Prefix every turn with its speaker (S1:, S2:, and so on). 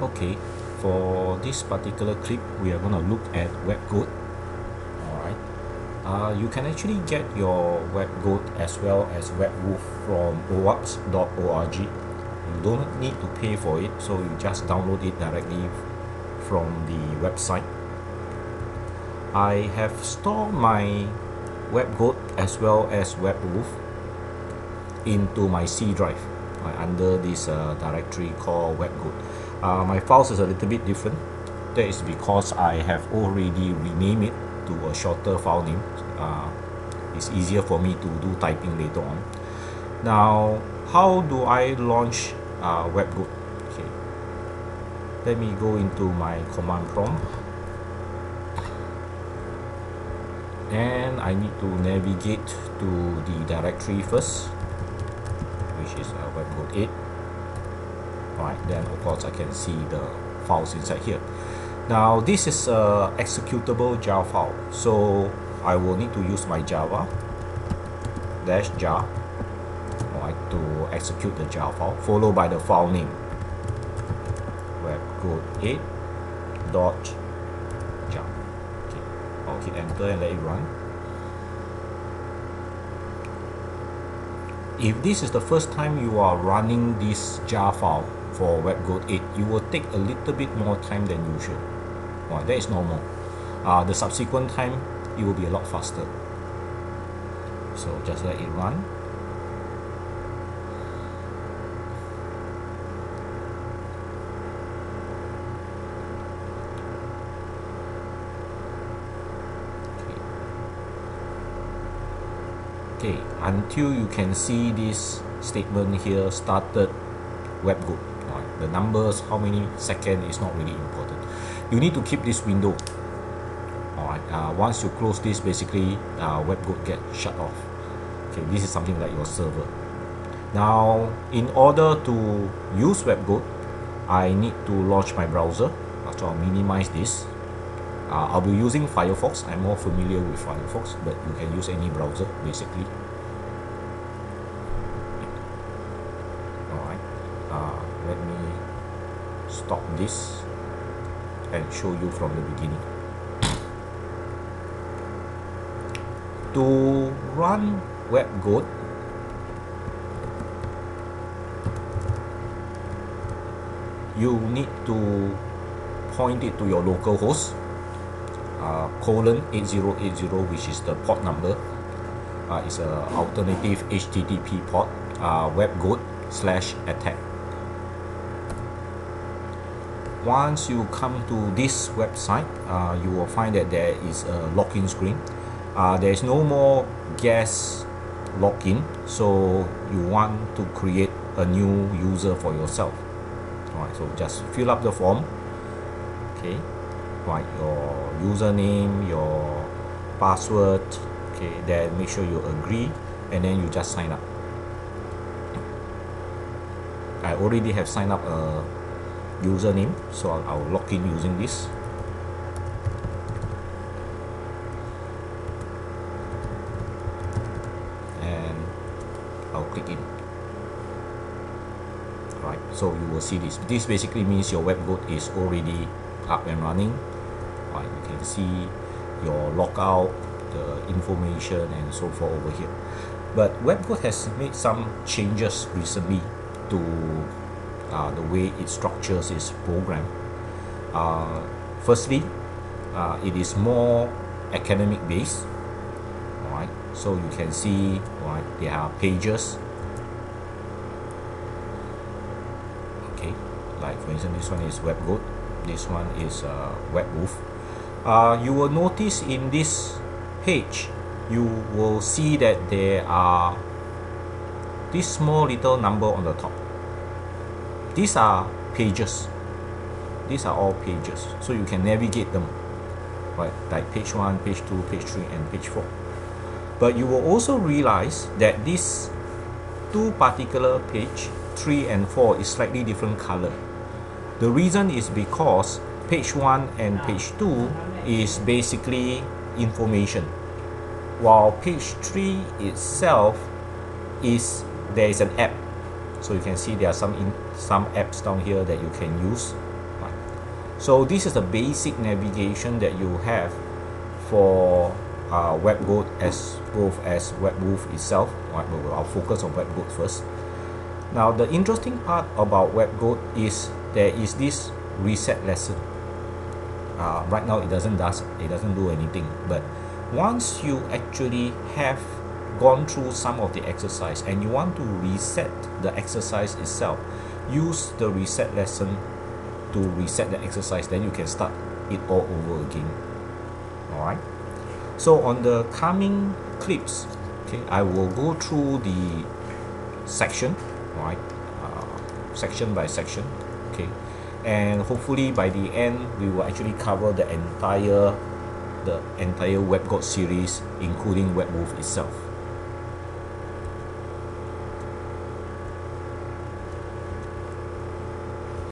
S1: okay for this particular clip we are going to look at WebGoat alright. Uh, you can actually get your WebGoat as well as WebWolf from owasp.org you don't need to pay for it so you just download it directly from the website. I have stored my WebGoat as well as WebWolf into my C drive uh, under this uh, directory called WebGoat uh, my files is a little bit different. That is because I have already renamed it to a shorter file name. Uh, it's easier for me to do typing later on. Now how do I launch uh, okay. Let me go into my command prompt. And I need to navigate to the directory first which is uh, WebGoat 8 Alright, then of course I can see the files inside here. Now this is a executable jar file, so I will need to use my Java dash jar alright, to execute the jar file, followed by the file name webgoat 8 dot jar. Okay, I'll hit enter and let it run. If this is the first time you are running this jar file, for WebGoat 8, you will take a little bit more time than usual. Well, that is normal. Uh, the subsequent time, it will be a lot faster. So just let it run. Okay. okay, until you can see this statement here started WebGoat the numbers how many second is not really important. You need to keep this window. Alright uh, once you close this basically uh, get shut off. Okay this is something like your server. Now in order to use WebGoat I need to launch my browser. So I'll minimize this. Uh, I'll be using Firefox. I'm more familiar with Firefox but you can use any browser basically stop this and show you from the beginning. To run WebGoat you need to point it to your local host uh, colon 8080 which is the port number. Uh, it's a alternative HTTP port uh, WebGoat slash attack once you come to this website uh, you will find that there is a login screen. Uh, there is no more guest login so you want to create a new user for yourself. Alright so just fill up the form. Okay write your username your password. Okay then make sure you agree and then you just sign up. I already have signed up a username. So I'll, I'll log in using this. And I'll click in. Right so you will see this. This basically means your WebGoat is already up and running. Right you can see your logout the information and so forth over here. But WebGoat has made some changes recently to uh, the way it structures its program. Uh, firstly, uh, it is more academic based. Alright, so you can see right there are pages. Okay, like for instance, this one is WebGoat, this one is uh, WebWolf. Uh, you will notice in this page, you will see that there are this small little number on the top these are pages. These are all pages. So you can navigate them. Right? Like page 1 page 2 page 3 and page 4 but you will also realize that this two particular page 3 and 4 is slightly different color. The reason is because page 1 and page 2 is basically information while page 3 itself is there is an app. So you can see there are some in some apps down here that you can use. So this is the basic navigation that you have for uh, WebGoat as both as WebWolf itself I'll focus on WebGoat first. Now the interesting part about WebGoat is there is this reset lesson. Uh, right now it doesn't does it doesn't do anything but once you actually have gone through some of the exercise and you want to reset the exercise itself use the reset lesson to reset the exercise then you can start it all over again. Alright? So on the coming clips okay I will go through the section right uh, section by section okay? And hopefully by the end we will actually cover the entire the entire WebGoat series including WebWolf itself